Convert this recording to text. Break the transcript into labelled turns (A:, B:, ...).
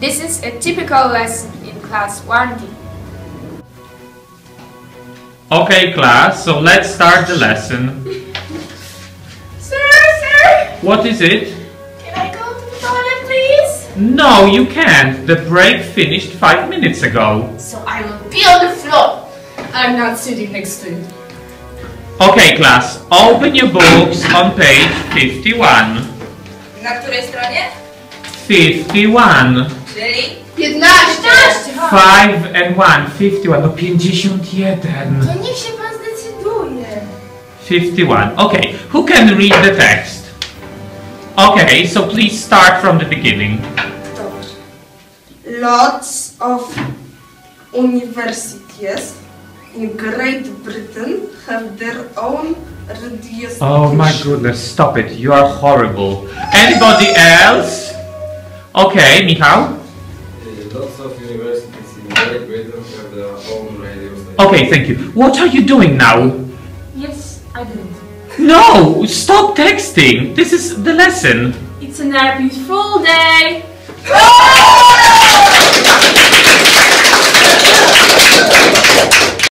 A: This is a typical lesson in class 1D.
B: Okay, class, so let's start the lesson.
A: Sir, sir,
B: What is it?
A: can I go to the toilet, please?
B: No, you can't. The break finished five minutes ago.
A: So I will be on the floor. I'm not sitting next to you.
B: Okay, class, open your books on page 51.
C: Na której stronie?
B: 51.
C: Czyli
A: 15!
B: 5 and 1. 51. No 51.
A: To niech się pan zdecyduje.
B: 51. Okay, who can read the text? Okay, so please start from the beginning.
D: Lots of universities in Great Britain have their own radio station.
B: Oh my goodness, stop it. You are horrible. Anybody else? Okay, Michał?
E: Lots of universities in Great Britain have their own radio station.
B: Okay, thank you. What are you doing now?
A: Yes, I didn't.
B: No, stop texting. This is the lesson.
A: It's an full day.